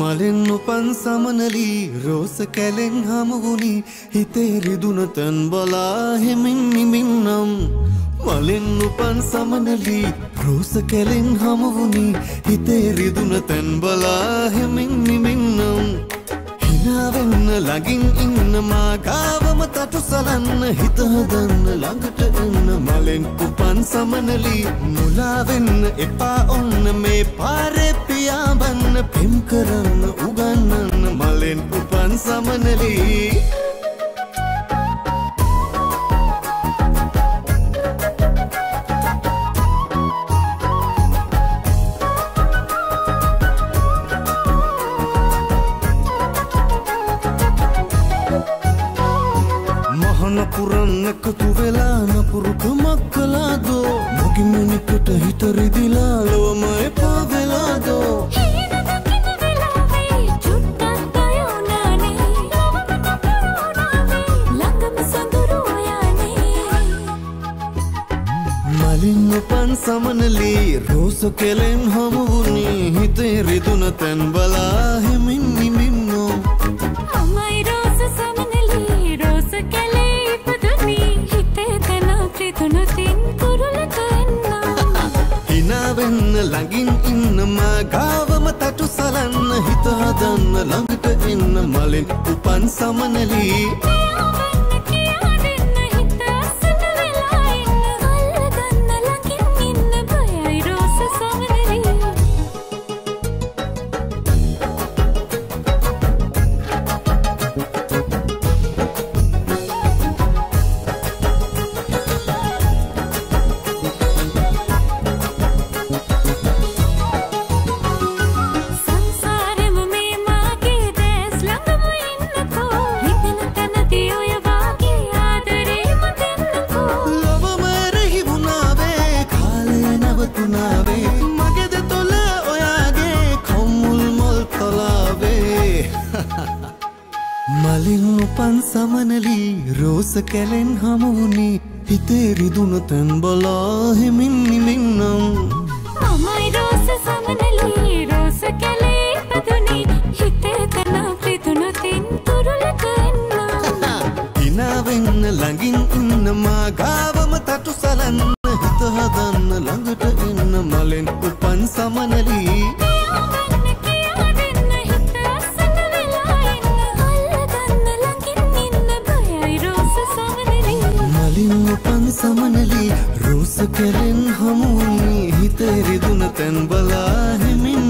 මලෙන් උපන් සමනලී රෝස කැලෙන් හමුවුණි හිතේ රිදුන තැන් බලා හෙමින් නිමින්නම් මලෙන් උපන් සමනලී රෝස කැලෙන් හමුවුණි හිතේ රිදුන තැන් බලා හෙමින් නිමින්නම් හිනාවෙන්න ළඟින් ඉන්න මාගාවම තටු සලන්න හිතහදන්න ළඟට එන්න. මලෙන් උපන් සමනලී මුලාවෙන්න එපා ඔන්න මේ පාරේ. පියාඹන්න පෙම් කරන්න උගන්නන්න මලෙන් උපන් සමනලී. මහන පුරන්න එකතු වෙලා නපුරුකමක් කලාදෝ මොගිමනිකට හිතරිදිලා සමනලී රෝස කෙලෙන් හමුවුණේ හිතේ රිදුන තැන් බලා හෙමින් නිමින්නෝ අමයි රෝස සමනලී රෝස කැලේ ඉපදුනි. හිතේ තැන ප්‍රිතුනතින් කුරුලක එන්නම් හිනාවෙන්න ළඟින් ඉන්න මාගාවම තටු සලන්න. හිත හදන්න ළඟට එන්න මලින් උපන් සමනලී මලින් උපන් සමනලී රෝස කැලෙන් හමුවුණි හිතේ රිදුන තැන් බලා හෙමින් නිමින්නම් මමයි රෝස සමනලී රෝස කැලේ ඉපදුනි හිතේ තන ප්‍රිතුනතින් තුරුලක එන්නම්. හිනාවෙන්න ළඟින් ඉන්න මාගාවම තටු සලන්න හිත හදන්න ළඟට එන්න මලෙන් උපන් සමනලී මලින් උපන් සමනලී රෝස කෙරෙන් හමුුණී හිතේ රිදුන තැන් බලා හෙමින්. නිබි